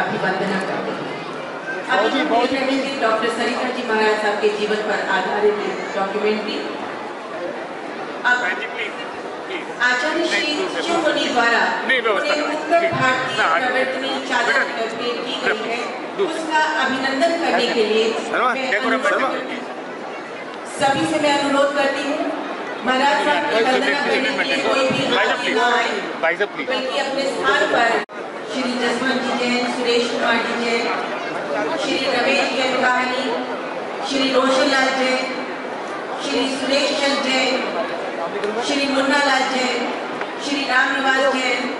अभिवंदना करते हैं। अभी देख रहे थे डॉक्टर सरिता जी महाराज साहब के जीवन पर आधारित डॉक्यूमेंट्री अब आचार्य श्री शिवमुनि द्वारा उत्तर भारतीय प्रवर्तनी चादर की गई है। उसका अभिनंदन करने के लिए सभी से मैं अनुरोध करती हूँ महाराज साहब की वंदना करने के लिए कोई भी आगे ना आए बल्कि अपने स्थान पर श्री जसवंत जी जैन सुरेश कुमार जी जैन श्री रमेश जैन कहानी श्री रोशन लाल जैन श्री सुरेश चंद जैन श्री मुन्ना लाल जैन श्री राम निवास जैन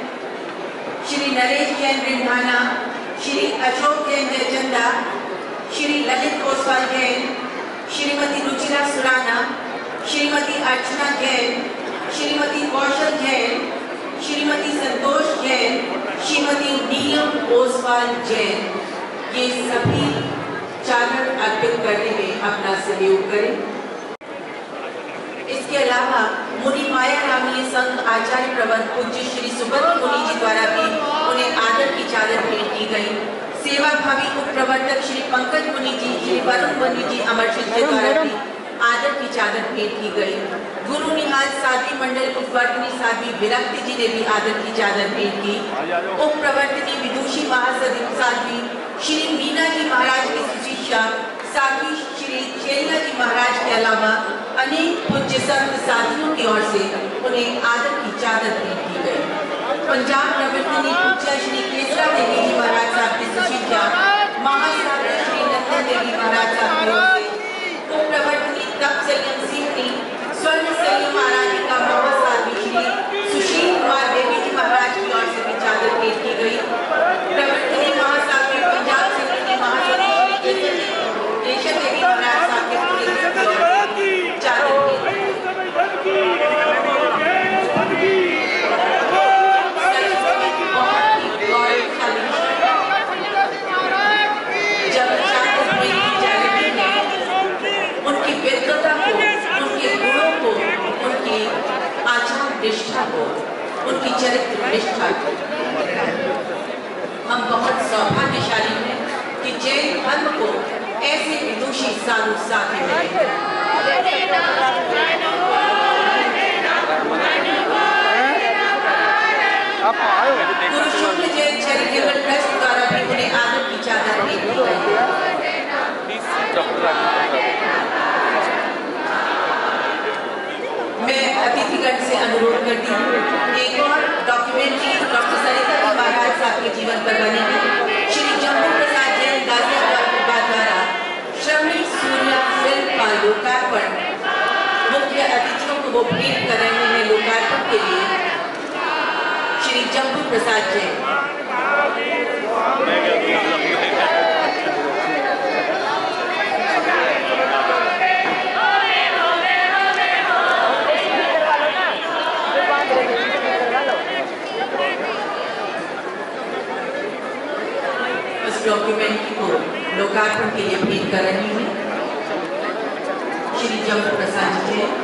श्री नरेश जैन रिंधाना, श्री अशोक जैन जयचंदा श्री ललित ओसवाल जैन श्रीमती रुचिरा सुराना, श्रीमती अर्चना जैन श्रीमती कौशल जैन श्रीमती संतोष जैन श्रीमती नीलम ओसवाल जैन ये सभी चादर अर्पित करने में अपना सहयोग करें। इसके अलावा मुनि माया रामीय संघ आचार्य प्रबंध पूज्य श्री सुभद्र मुनि जी द्वारा भी उन्हें आदर की चादर भेंट की गई। सेवा भावी उप प्रवर्तक श्री पंकज मुनि जी, श्री वरुण मुनि जी अमरजीत जी द्वारा भी आदर की चादर भेंट की गई। गुरु निहाल साध्वी मंडल उपवर्तनी साध्वी विरक्ति जी ने भी आदर की चादर भेंट की। उप प्रवर्तनी विदुषी महासदी साध्वी, श्री मीना जी महाराज की सुशिक्षा साथ श्री चेला जी महाराज के अलावा अनेक पूज्य संत साथियों की ओर से उन्हें आदर की चादर भेंट की गई। पंजाब प्रवर्तनी पूज्य श्री केसरा देवी जी महाराज साहब की सुशिक्षा महासाध्य श्री नंदा देवी महाराज साहब की ओर से उप प्रवर्तनी तप संयम सिंह स्वर्ण संयम आराधिका महासाध्वी श्री सुशील कुमार देवी जी महाराज की ओर से भी चादर भेंट की गई प्रवर्तनी महासाध्वी पंजाब समिति महासचिव श्री केशव देवी महाराज साहब के पूरे की ओर से चादर भेंट की गई। उनकी व्यक्तिता को उनके गुणों को उनकी आचार निष्ठा उनकी चरित्र निष्ठा हम बहुत सौभाग्यशाली हैं। शुक्ल जैन चैरिटेबल ट्रस्ट द्वारा भी उन्हें की मैं अतिथिगण से अनुरोध करती हूँ एक और डॉक्यूमेंट्री डॉक्टर सरिता महाराज साहब के जीवन पर बनेगी श्री जम्मू प्रसाद जैन गाजियाबाद द्वारा श्रवणी सूर्य फ़िल्म का लोकार्पण मुख्य अतिथियों को भेंट कर रहे हैं लोकार्पण के लिए, श्री जम्मू प्रसाद जैन उस डॉक्यूमेंट्री को लोकार्पण के लिए भेंट कर रही हूँ। श्री जम्मू प्रसाद जी।